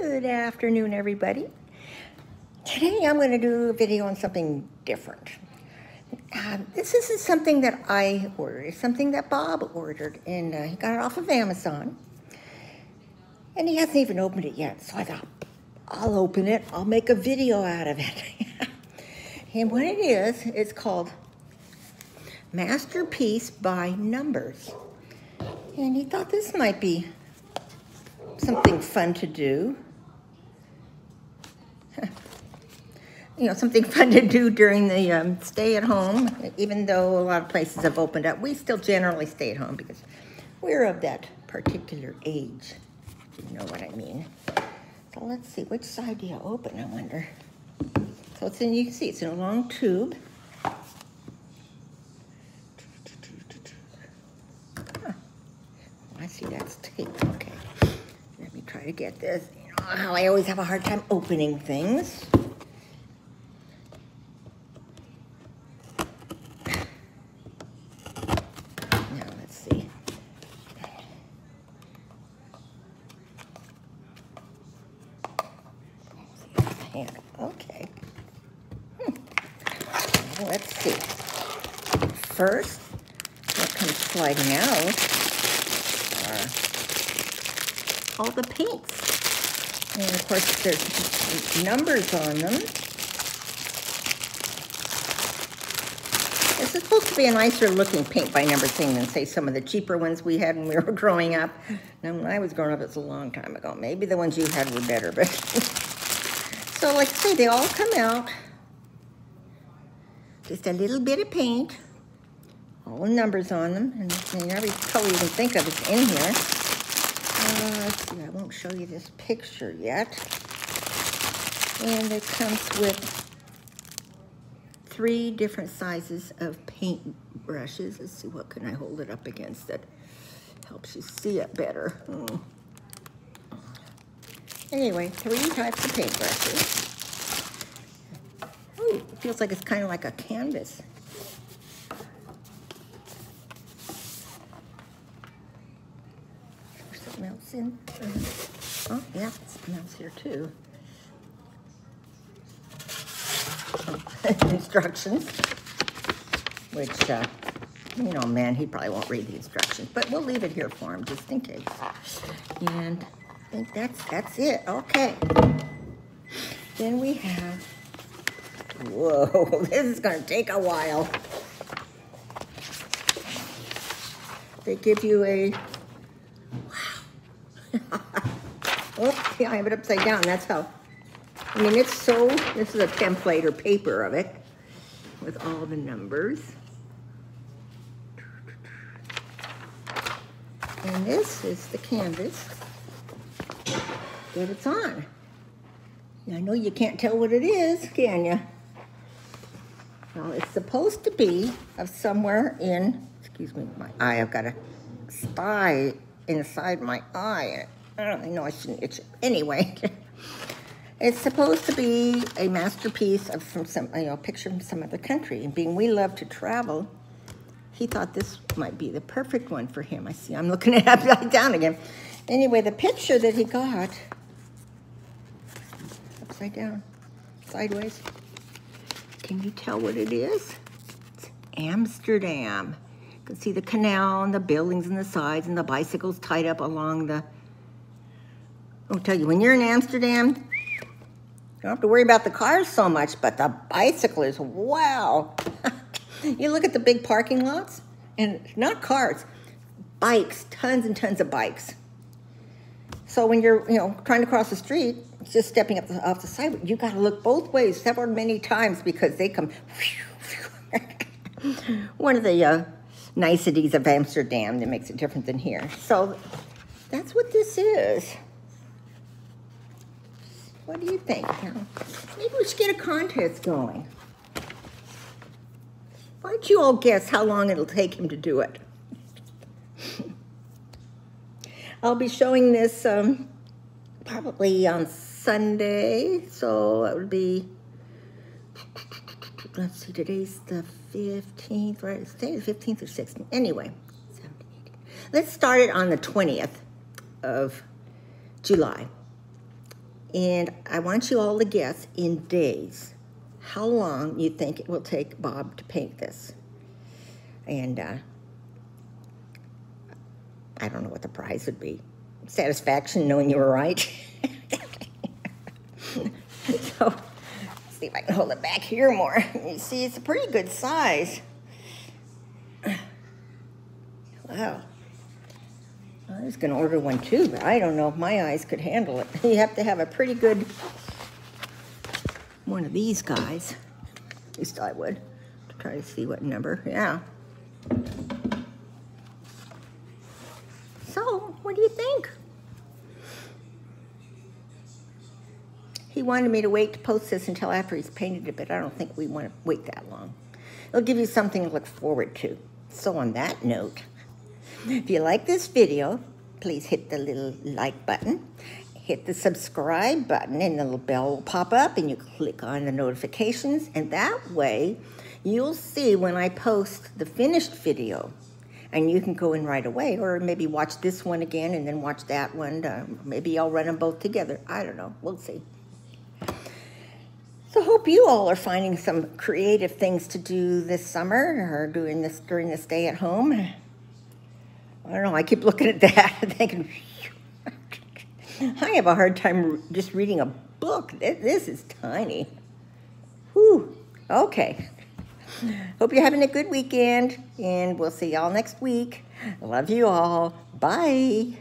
Good afternoon, everybody. Today I'm going to do a video on something different. Uh, this isn't something that I ordered. It's something that Bob ordered, and uh, he got it off of Amazon. And he hasn't even opened it yet, so I thought, I'll open it. I'll make a video out of it. and what it is, it's called Masterpiece by Numbers. And he thought this might be something fun to do. You know, something fun to do during the um, stay at home. Even though a lot of places have opened up, we still generally stay at home because we're of that particular age. You know what I mean. So let's see, which side do you open, I wonder? So it's in, you can see it's in a long tube. I see that's tape, okay Let me try to get this. You know how I always have a hard time opening things. Now let's see. Okay. Hmm. let's see. First, what comes sliding out all the paints. And of course, there's numbers on them. This is supposed to be a nicer looking paint by number thing than say some of the cheaper ones we had when we were growing up. Now when I was growing up, it's a long time ago. Maybe the ones you had were better, but so like I say, they all come out. Just a little bit of paint, all the numbers on them, and, and every color you can think of is in here. Uh, let's see, I won't show you this picture yet. And it comes with three different sizes of paint brushes. Let's see, what can I hold it up against that helps you see it better. Mm. Anyway, three types of paint brushes. Ooh, it feels like it's kind of like a canvas. There's something else in? Oh, yeah, something else here too. instructions, which, uh, you know, man, he probably won't read the instructions, but we'll leave it here for him just in case. And I think that's, that's it. Okay. Then we have, whoa, this is going to take a while. They give you a oh, yeah, I have it upside down. That's how. I mean, it's so, this is a template or paper of it with all the numbers. And this is the canvas that it's on. I know you can't tell what it is, can you? Well, it's supposed to be of somewhere in, excuse me, my eye. I've got a spy inside my eye. I don't know I shouldn't itch it. Anyway, it's supposed to be a masterpiece of from some, you know, picture from some other country. And being we love to travel, he thought this might be the perfect one for him. I see I'm looking at it upside down again. Anyway, the picture that he got, upside down, sideways. Can you tell what it is? It's Amsterdam. You can see the canal and the buildings and the sides and the bicycles tied up along the... I'll tell you, when you're in Amsterdam, you don't have to worry about the cars so much, but the bicyclers, wow. you look at the big parking lots, and not cars, bikes, tons and tons of bikes. So when you're, you know, trying to cross the street, just stepping up the, off the sidewalk, you got to look both ways several many times because they come. One of the uh, niceties of Amsterdam that makes it different than here. So that's what this is. What do you think? Maybe we should get a contest going. Why don't you all guess how long it'll take him to do it? I'll be showing this um, probably on Sunday, so it would be, let's see, today's the 15th, right? Today the 15th or 16th. Anyway, 17, let's start it on the 20th of July. And I want you all to guess in days how long you think it will take Bob to paint this. And uh, I don't know what the prize would be. Satisfaction knowing you were right. so, see if I can hold it back here more. You see, it's a pretty good size. Wow. I was going to order one too, but I don't know if my eyes could handle it. You have to have a pretty good one of these guys. At least I would. Try to see what number. Yeah. So, what do you think? He wanted me to wait to post this until after he's painted it, but I don't think we want to wait that long. It'll give you something to look forward to. So on that note, if you like this video, please hit the little like button, hit the subscribe button, and the little bell will pop up, and you click on the notifications, and that way you'll see when I post the finished video. And you can go in right away, or maybe watch this one again and then watch that one. Maybe I'll run them both together. I don't know. We'll see. So hope you all are finding some creative things to do this summer or doing this during this stay at home. I don't know. I keep looking at that thinking, I have a hard time just reading a book. This is tiny. Whew. Okay. Hope you're having a good weekend, and we'll see y'all next week. Love you all. Bye.